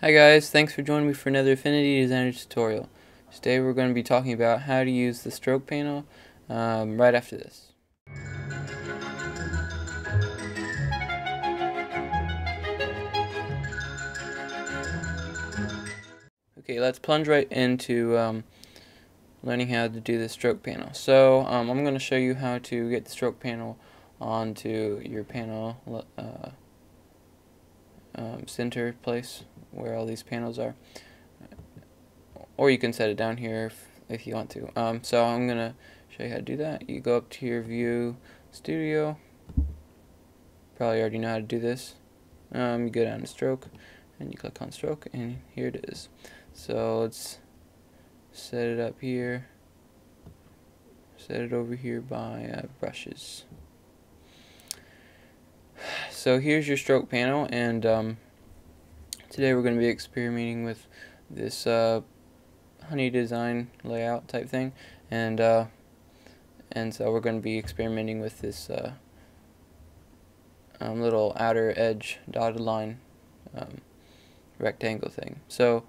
Hi guys, thanks for joining me for another Affinity Designer tutorial. Today we're going to be talking about how to use the stroke panel um, right after this. Okay, let's plunge right into um, learning how to do the stroke panel. So um, I'm going to show you how to get the stroke panel onto your panel uh, um, center place where all these panels are. Or you can set it down here if, if you want to. Um, so I'm going to show you how to do that. You go up to your View Studio. Probably already know how to do this. Um, you go down to Stroke and you click on Stroke and here it is. So let's set it up here. Set it over here by uh, brushes. So here's your stroke panel and um, Today we're going to be experimenting with this uh, honey design layout type thing and uh, and so we're going to be experimenting with this uh, um, little outer edge dotted line um, rectangle thing. So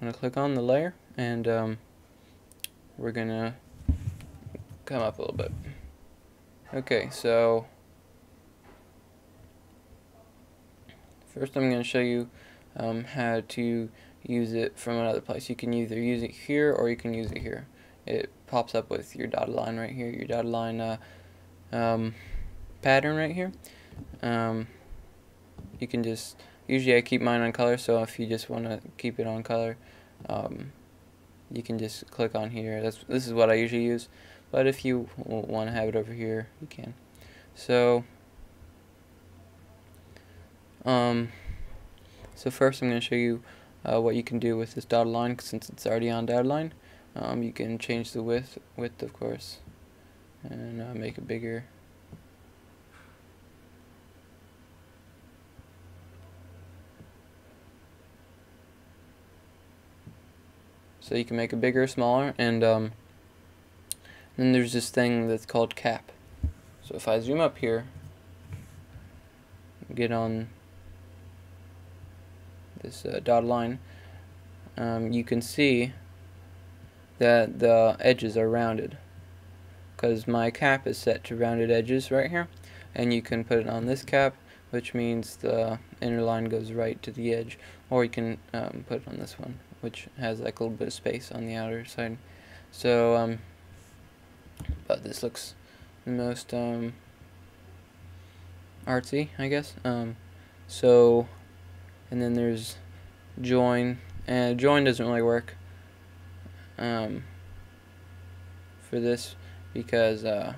I'm going to click on the layer and um, we're going to come up a little bit. Okay, so First I'm going to show you um, how to use it from another place. You can either use it here or you can use it here. It pops up with your dotted line right here, your dotted line uh, um, pattern right here. Um, you can just, usually I keep mine on color, so if you just want to keep it on color, um, you can just click on here. That's This is what I usually use, but if you want to have it over here, you can. So um, so first I'm going to show you uh, what you can do with this dotted line since it's already on dotted line. Um, you can change the width, width of course, and uh, make it bigger. So you can make it bigger, smaller, and um, then there's this thing that's called cap. So if I zoom up here, get on this uh, dotted line, um, you can see that the edges are rounded. Because my cap is set to rounded edges right here and you can put it on this cap which means the inner line goes right to the edge or you can um, put it on this one which has like a little bit of space on the outer side. So um, but this looks the most um, artsy I guess. Um, so and then there's join. And join doesn't really work um, for this because uh,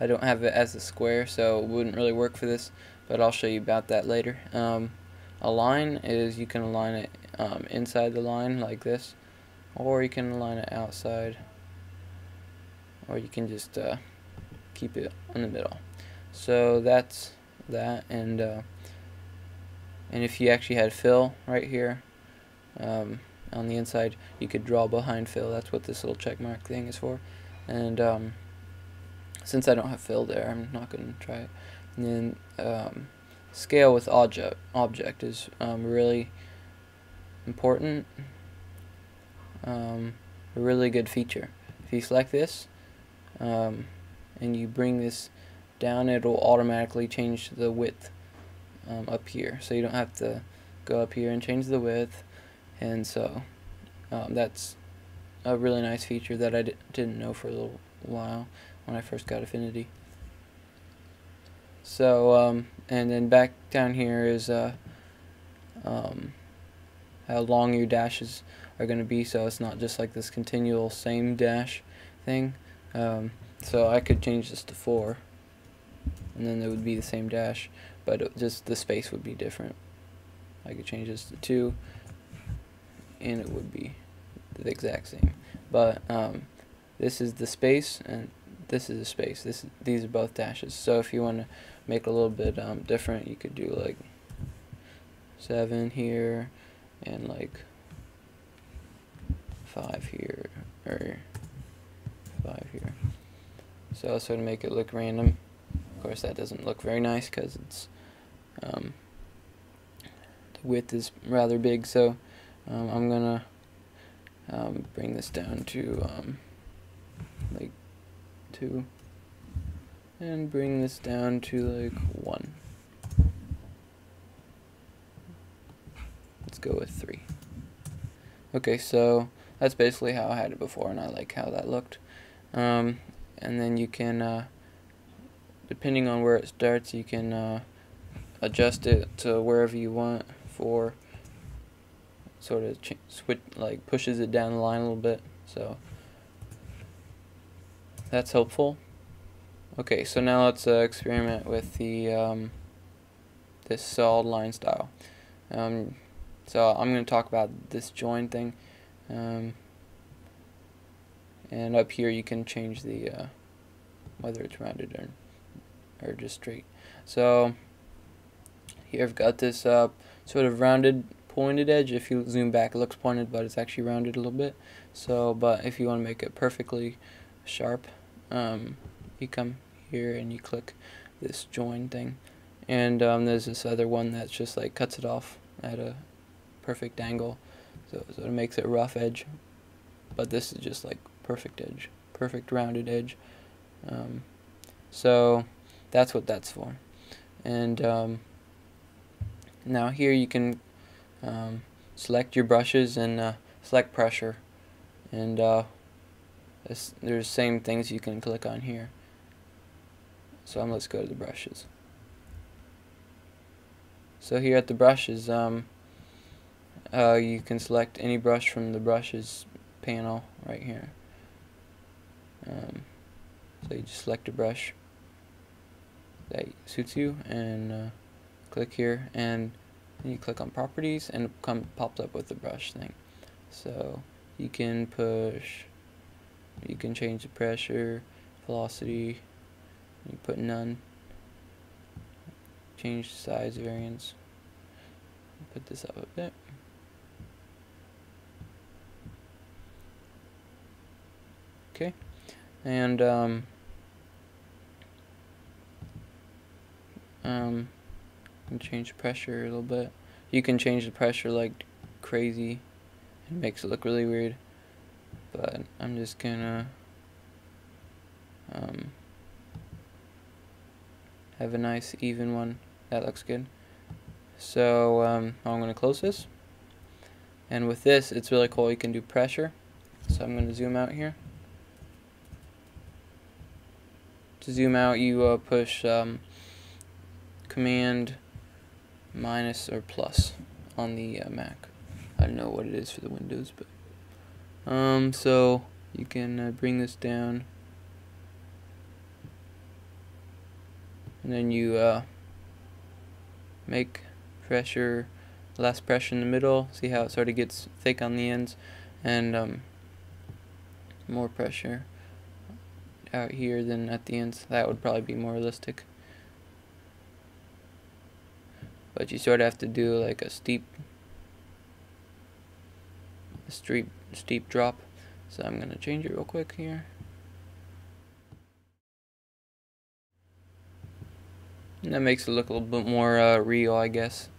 I don't have it as a square so it wouldn't really work for this but I'll show you about that later. Um, align is you can align it um, inside the line like this or you can align it outside or you can just uh, keep it in the middle. So that's that and uh, and if you actually had fill right here um, on the inside you could draw behind fill. That's what this little check mark thing is for. And um, since I don't have fill there I'm not going to try it. And then um, scale with object object is um, really important. Um, a really good feature. If you select this um, and you bring this down it'll automatically change the width um, up here. So you don't have to go up here and change the width. And so um, that's a really nice feature that I d didn't know for a little while when I first got Affinity. So um, and then back down here is uh, um, how long your dashes are going to be. So it's not just like this continual same dash thing. Um, so I could change this to 4 and then it would be the same dash but it, just the space would be different. I could change this to 2 and it would be the exact same. But um, this is the space and this is the space. This these are both dashes. So if you want to make a little bit um, different you could do like 7 here and like 5 here or 5 here. So sort of make it look random. Of course that doesn't look very nice because it's um, width is rather big, so um, I'm gonna um, bring this down to um, like two, and bring this down to like one. Let's go with three. Okay, so that's basically how I had it before, and I like how that looked. Um, and then you can, uh, depending on where it starts, you can uh, adjust it to wherever you want for sort of switch like pushes it down the line a little bit so. That's helpful. Okay so now let's uh, experiment with the um, this solid line style. Um, so I'm going to talk about this join thing um, and up here you can change the uh, whether it's rounded or, or just straight. So here I've got this uh, sort of rounded pointed edge. If you zoom back it looks pointed but it's actually rounded a little bit. So but if you want to make it perfectly sharp um, you come here and you click this join thing. And um, there's this other one that's just like cuts it off at a perfect angle. So, so it makes it rough edge but this is just like perfect edge perfect rounded edge. Um, so that's what that's for. And um, now here you can um, select your brushes and uh, select pressure. And uh, there's same things you can click on here. So um, let's go to the brushes. So here at the brushes um, uh, you can select any brush from the brushes panel right here. Um, so you just select a brush that suits you and uh, click here and you click on properties and it come, pops up with the brush thing. So you can push you can change the pressure velocity you put none. Change the size variance. Put this up a bit. Okay and um, um, and change the pressure a little bit. You can change the pressure like crazy. It makes it look really weird. But I'm just gonna um, have a nice even one. That looks good. So um, I'm gonna close this. And with this, it's really cool. You can do pressure. So I'm gonna zoom out here. To zoom out, you uh, push um, Command minus or plus on the uh, Mac. I don't know what it is for the Windows, but um, so you can uh, bring this down, and then you uh, make pressure less pressure in the middle. See how it sort of gets thick on the ends, and um, more pressure out here than at the ends. That would probably be more realistic but you sort of have to do like a steep a steep steep drop. So I'm gonna change it real quick here. And that makes it look a little bit more uh, real I guess.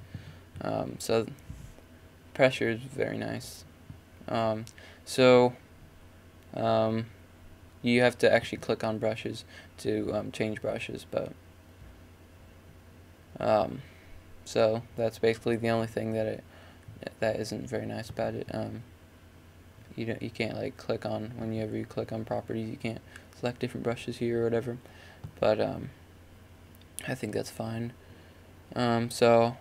Um, so pressure is very nice. Um, so um, you have to actually click on brushes to um, change brushes but um, so that's basically the only thing that it that isn't very nice about it. Um, you don't you can't like click on whenever you click on properties you can't select different brushes here or whatever. But um, I think that's fine. Um, so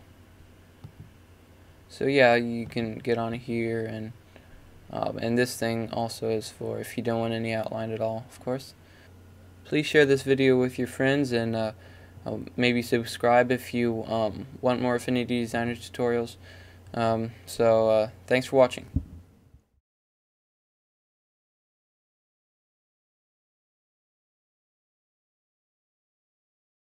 so yeah, you can get on here and um, and this thing also is for if you don't want any outline at all, of course. Please share this video with your friends and uh, um, maybe subscribe if you um, want more Affinity Designer tutorials. Um, so uh, thanks for watching.